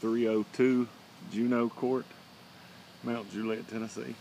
302 Juno Court, Mount Juliet, Tennessee.